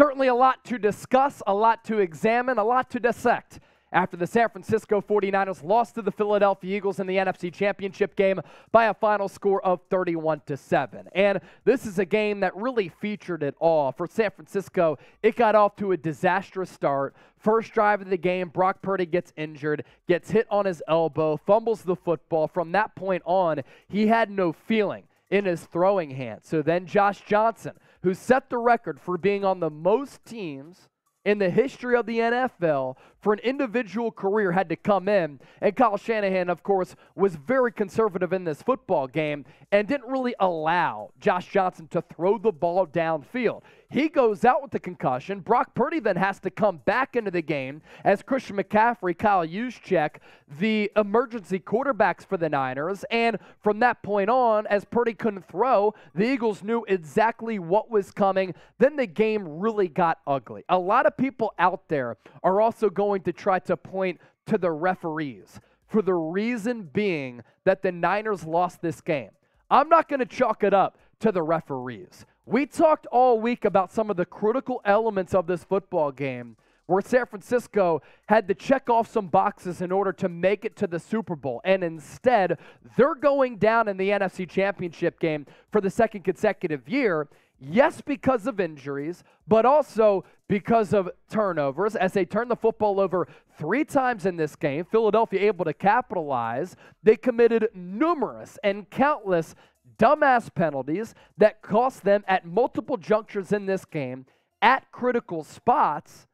Certainly a lot to discuss, a lot to examine, a lot to dissect after the San Francisco 49ers lost to the Philadelphia Eagles in the NFC Championship game by a final score of 31 to 7. And this is a game that really featured it all. For San Francisco, it got off to a disastrous start. First drive of the game, Brock Purdy gets injured, gets hit on his elbow, fumbles the football. From that point on, he had no feeling in his throwing hand. So then Josh Johnson who set the record for being on the most teams in the history of the NFL for an individual career had to come in. And Kyle Shanahan, of course, was very conservative in this football game and didn't really allow Josh Johnson to throw the ball downfield. He goes out with the concussion. Brock Purdy then has to come back into the game as Christian McCaffrey, Kyle Juszczyk, the emergency quarterbacks for the Niners. And from that point on, as Purdy couldn't throw, the Eagles knew exactly what was coming. Then the game really got ugly. A lot of people out there are also going to try to point to the referees for the reason being that the Niners lost this game. I'm not going to chalk it up to the referees. We talked all week about some of the critical elements of this football game where San Francisco had to check off some boxes in order to make it to the Super Bowl. And instead, they're going down in the NFC Championship game for the second consecutive year. Yes, because of injuries, but also because of turnovers. As they turned the football over three times in this game, Philadelphia able to capitalize. They committed numerous and countless dumbass penalties that cost them at multiple junctures in this game at critical spots.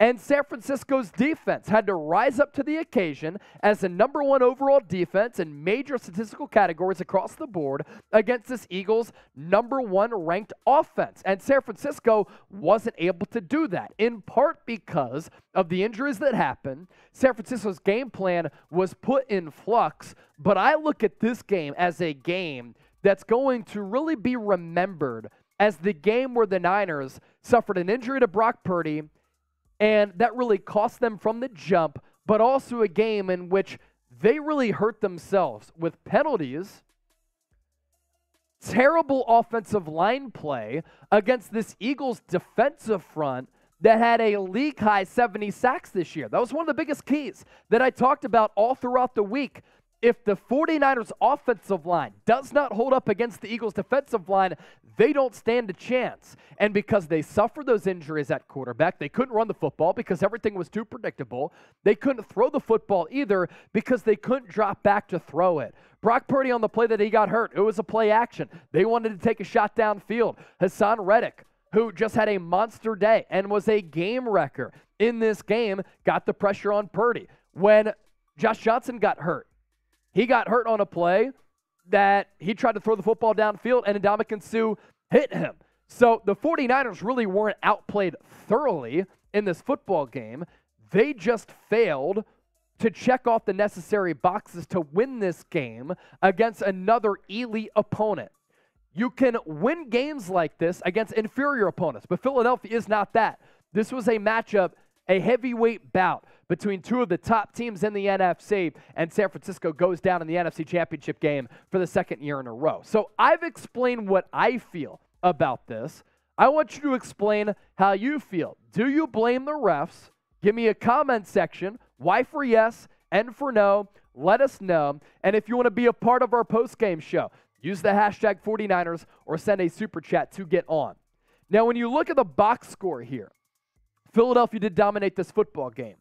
And San Francisco's defense had to rise up to the occasion as the number one overall defense in major statistical categories across the board against this Eagles' number one ranked offense. And San Francisco wasn't able to do that, in part because of the injuries that happened. San Francisco's game plan was put in flux. But I look at this game as a game that's going to really be remembered as the game where the Niners suffered an injury to Brock Purdy, and that really cost them from the jump, but also a game in which they really hurt themselves with penalties, terrible offensive line play against this Eagles defensive front that had a league high 70 sacks this year. That was one of the biggest keys that I talked about all throughout the week if the 49ers offensive line does not hold up against the Eagles defensive line, they don't stand a chance. And because they suffered those injuries at quarterback, they couldn't run the football because everything was too predictable. They couldn't throw the football either because they couldn't drop back to throw it. Brock Purdy on the play that he got hurt, it was a play action. They wanted to take a shot downfield. Haason Reddick, who just had a monster day and was a game wrecker in this game, got the pressure on Purdy. When Josh Johnson got hurt, he got hurt on a play that he tried to throw the football downfield, and Ndamukong Suh hit him. So the 49ers really weren't outplayed thoroughly in this football game. They just failed to check off the necessary boxes to win this game against another elite opponent. You can win games like this against inferior opponents, but Philadelphia is not that. This was a matchup, a heavyweight bout between two of the top teams in the NFC, and San Francisco goes down in the NFC Championship game for the second year in a row. So I've explained what I feel about this. I want you to explain how you feel. Do you blame the refs? Give me a comment section. Why for yes and for no. Let us know. And if you want to be a part of our post game show, use the hashtag 49ers or send a super chat to get on. Now, when you look at the box score here, Philadelphia did dominate this football game.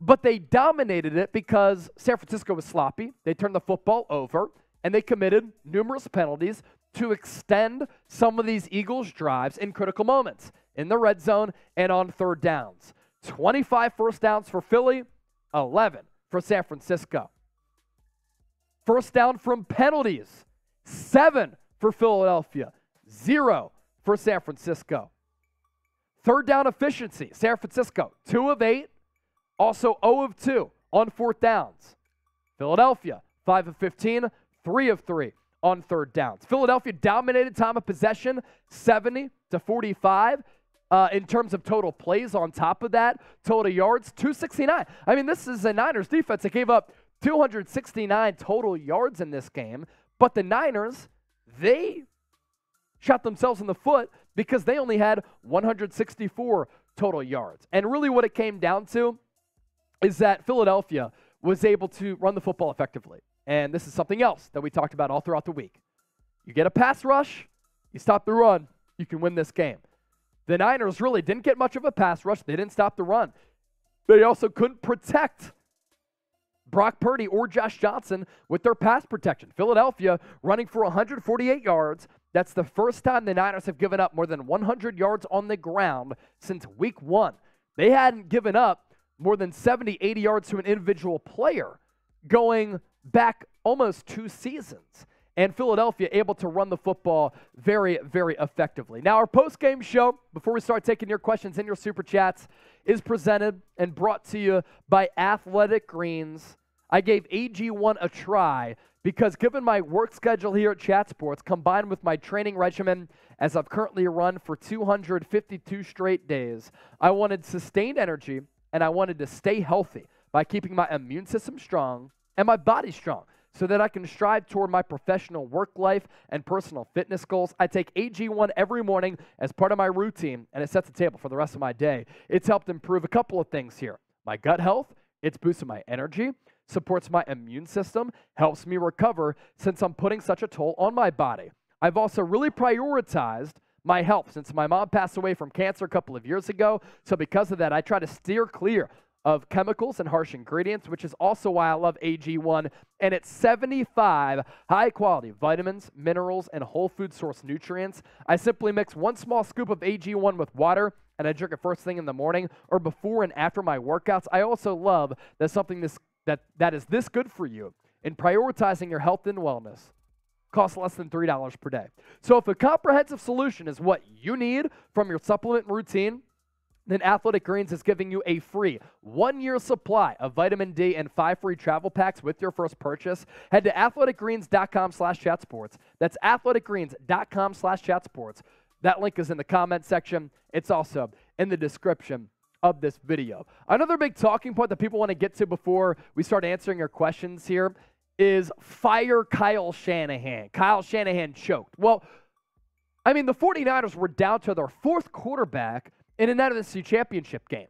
But they dominated it because San Francisco was sloppy. They turned the football over and they committed numerous penalties to extend some of these Eagles' drives in critical moments in the red zone and on third downs. 25 first downs for Philly, 11 for San Francisco. First down from penalties, seven for Philadelphia, zero for San Francisco. Third down efficiency, San Francisco, two of eight, also 0 of 2 on fourth downs. Philadelphia, 5 of 15, 3 of 3 on third downs. Philadelphia dominated time of possession 70 to 45. Uh, in terms of total plays on top of that, total yards 269. I mean, this is a Niners defense that gave up 269 total yards in this game, but the Niners, they shot themselves in the foot because they only had 164 total yards. And really, what it came down to is that Philadelphia was able to run the football effectively. And this is something else that we talked about all throughout the week. You get a pass rush, you stop the run, you can win this game. The Niners really didn't get much of a pass rush, they didn't stop the run. They also couldn't protect Brock Purdy or Josh Johnson with their pass protection. Philadelphia running for 148 yards. That's the first time the Niners have given up more than 100 yards on the ground since week one. They hadn't given up more than 70, 80 yards to an individual player going back almost two seasons. And Philadelphia able to run the football very, very effectively. Now, our post game show, before we start taking your questions and your super chats, is presented and brought to you by Athletic Greens. I gave AG1 a try because, given my work schedule here at Chat Sports, combined with my training regimen, as I've currently run for 252 straight days, I wanted sustained energy and I wanted to stay healthy by keeping my immune system strong and my body strong so that I can strive toward my professional work life and personal fitness goals. I take AG1 every morning as part of my routine, and it sets the table for the rest of my day. It's helped improve a couple of things here my gut health, it's boosted my energy, supports my immune system, helps me recover since I'm putting such a toll on my body. I've also really prioritized my health since my mom passed away from cancer a couple of years ago. So, because of that, I try to steer clear of chemicals and harsh ingredients, which is also why I love AG1. And it's 75 high quality vitamins, minerals, and whole food source nutrients. I simply mix one small scoop of AG1 with water and I drink it first thing in the morning or before and after my workouts. I also love that something this, that, that is this good for you in prioritizing your health and wellness costs less than $3 per day. So if a comprehensive solution is what you need from your supplement routine, then Athletic Greens is giving you a free one year supply of vitamin D and five free travel packs with your first purchase. Head to athleticgreens.com slash chatsports. That's athleticgreens.com slash chatsports. That link is in the comment section. It's also in the description of this video. Another big talking point that people want to get to before we start answering your questions here is fire Kyle Shanahan. Kyle Shanahan choked. Well, I mean, the 49ers were down to their fourth quarterback in an NFC championship game.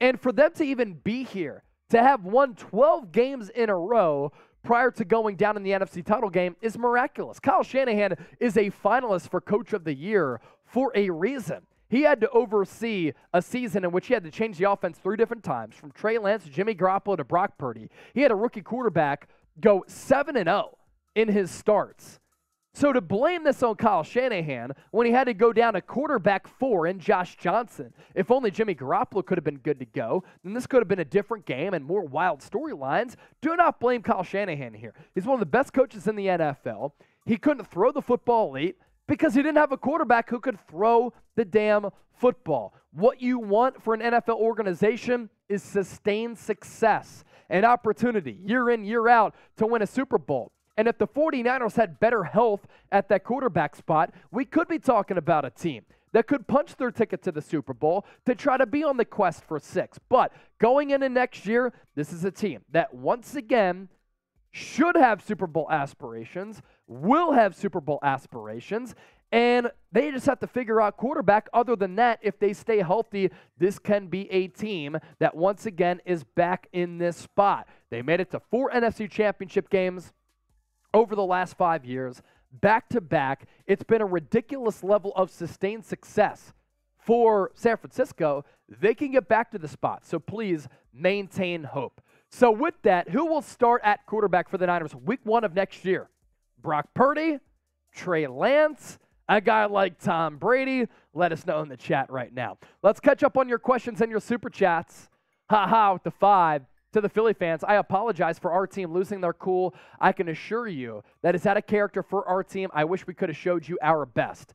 And for them to even be here, to have won 12 games in a row prior to going down in the NFC title game is miraculous. Kyle Shanahan is a finalist for Coach of the Year for a reason. He had to oversee a season in which he had to change the offense three different times from Trey Lance Jimmy Garoppolo to Brock Purdy. He had a rookie quarterback go 7 and 0 in his starts. So to blame this on Kyle Shanahan when he had to go down a quarterback four in Josh Johnson, if only Jimmy Garoppolo could have been good to go, then this could have been a different game and more wild storylines. Do not blame Kyle Shanahan here. He's one of the best coaches in the NFL. He couldn't throw the football late because he didn't have a quarterback who could throw the damn football. What you want for an NFL organization is sustained success and opportunity year in, year out to win a Super Bowl. And if the 49ers had better health at that quarterback spot, we could be talking about a team that could punch their ticket to the Super Bowl to try to be on the quest for six. But going into next year, this is a team that once again should have Super Bowl aspirations, will have Super Bowl aspirations, and they just have to figure out quarterback. Other than that, if they stay healthy, this can be a team that once again is back in this spot. They made it to four NFC championship games over the last five years, back to back. It's been a ridiculous level of sustained success for San Francisco. They can get back to the spot. So please maintain hope. So, with that, who will start at quarterback for the Niners week one of next year? Brock Purdy, Trey Lance, a guy like Tom Brady? Let us know in the chat right now. Let's catch up on your questions and your super chats. Ha ha with the five to the Philly fans, I apologize for our team losing their cool. I can assure you that it's out of character for our team. I wish we could have showed you our best.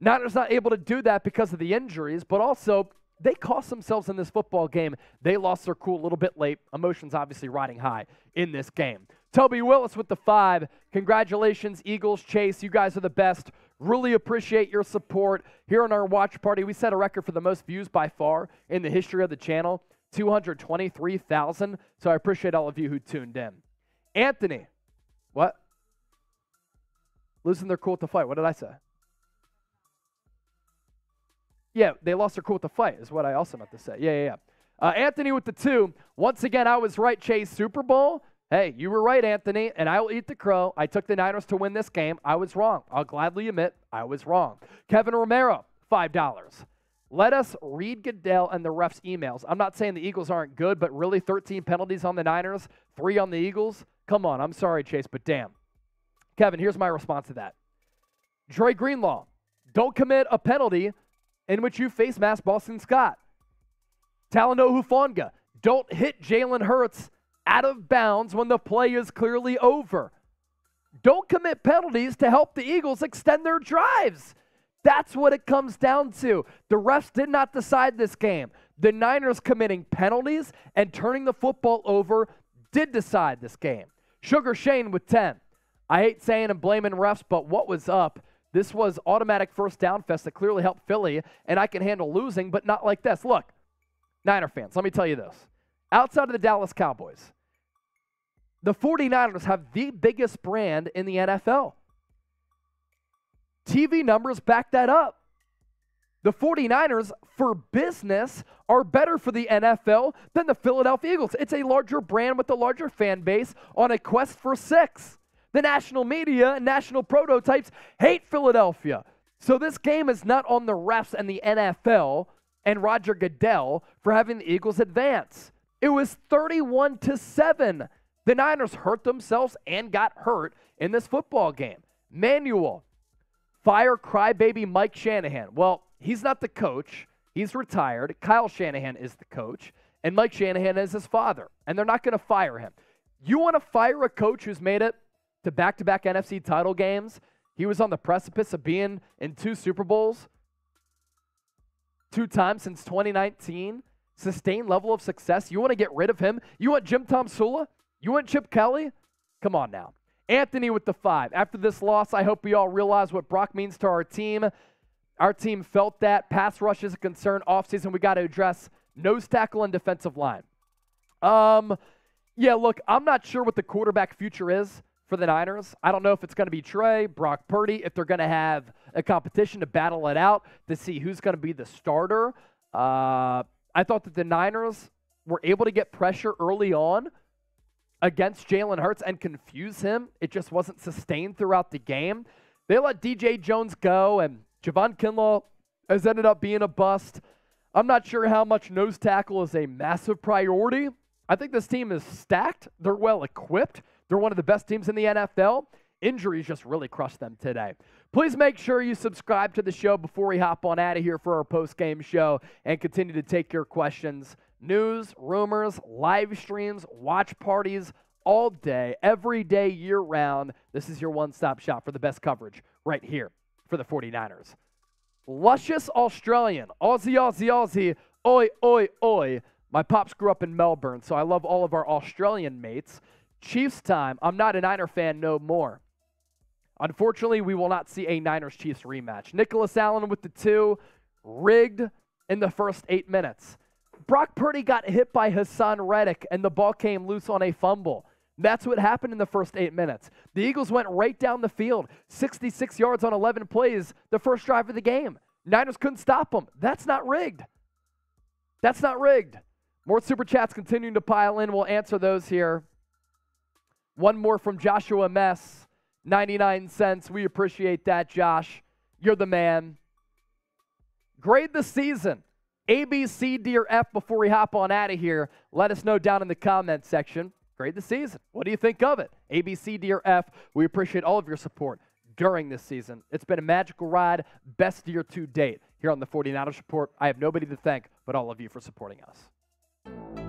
Niners not able to do that because of the injuries, but also they cost themselves in this football game. They lost their cool a little bit late. Emotions obviously riding high in this game. Toby Willis with the five. Congratulations, Eagles. Chase, you guys are the best. Really appreciate your support here on our watch party. We set a record for the most views by far in the history of the channel. 223,000. So I appreciate all of you who tuned in. Anthony, what? Losing their cool to fight. What did I say? Yeah, they lost their cool the fight, is what I also meant to say. Yeah, yeah, yeah. Uh, Anthony with the two. Once again, I was right, Chase. Super Bowl. Hey, you were right, Anthony, and I will eat the crow. I took the Niners to win this game. I was wrong. I'll gladly admit I was wrong. Kevin Romero, $5. Let us read Goodell and the refs' emails. I'm not saying the Eagles aren't good, but really 13 penalties on the Niners, three on the Eagles. Come on, I'm sorry, Chase, but damn. Kevin, here's my response to that. Dre Greenlaw, don't commit a penalty in which you face mass Boston Scott. Talanoa Hufanga, don't hit Jalen Hurts out of bounds when the play is clearly over. Don't commit penalties to help the Eagles extend their drives. That's what it comes down to. The refs did not decide this game. The Niners committing penalties and turning the football over did decide this game. Sugar Shane with 10. I hate saying and blaming refs, but what was up? This was automatic first down fest that clearly helped Philly, and I can handle losing, but not like this. Look, Niner fans, let me tell you this. Outside of the Dallas Cowboys, the 49ers have the biggest brand in the NFL. TV numbers back that up. The 49ers, for business, are better for the NFL than the Philadelphia Eagles. It's a larger brand with a larger fan base on a quest for six. The national media and national prototypes hate Philadelphia. So this game is not on the refs and the NFL and Roger Goodell for having the Eagles advance. It was 31 to 7. The Niners hurt themselves and got hurt in this football game. Manuel, fire crybaby Mike Shanahan. Well, he's not the coach. He's retired. Kyle Shanahan is the coach, and Mike Shanahan is his father, and they're not going to fire him. You want to fire a coach who's made it to back to back NFC title games? He was on the precipice of being in two Super Bowls two times since 2019. Sustained level of success. You want to get rid of him? You want Jim Tomsula? You want Chip Kelly? Come on now. Anthony with the five. After this loss, I hope we all realize what Brock means to our team. Our team felt that. Pass rush is a concern. Offseason, we got to address nose tackle and defensive line. Um, yeah, look, I'm not sure what the quarterback future is for the Niners. I don't know if it's going to be Trey, Brock Purdy, if they're going to have a competition to battle it out to see who's going to be the starter. Uh, I thought that the Niners were able to get pressure early on against Jalen Hurts and confuse him. It just wasn't sustained throughout the game. They let DJ Jones go, and Javon Kinlaw has ended up being a bust. I'm not sure how much nose tackle is a massive priority. I think this team is stacked. They're well equipped. They're one of the best teams in the NFL. Injuries just really crushed them today. Please make sure you subscribe to the show before we hop on out of here for our post game show and continue to take your questions news, rumors, live streams, watch parties all day, every day, year round. This is your one stop shop for the best coverage right here for the 49ers. Luscious Australian, Aussie, Aussie, Aussie, oi, oi, oi. My pops grew up in Melbourne, so I love all of our Australian mates. Chiefs time. I'm not a Niner fan no more. Unfortunately, we will not see a Niners Chiefs rematch. Nicholas Allen with the two, rigged in the first eight minutes. Brock Purdy got hit by Haason Reddick, and the ball came loose on a fumble. That's what happened in the first eight minutes. The Eagles went right down the field, 66 yards on 11 plays, the first drive of the game. Niners couldn't stop them. That's not rigged. That's not rigged. More super chats continuing to pile in. We'll answer those here. One more from Joshua Mess, 99 cents. We appreciate that, Josh. You're the man. Grade the season. A, B, C, D, or F before we hop on out of here. Let us know down in the comment section. Grade the season. What do you think of it? A, B, C, D, or F. We appreciate all of your support during this season. It's been a magical ride, best year to date here on the 49ers Report. I have nobody to thank but all of you for supporting us.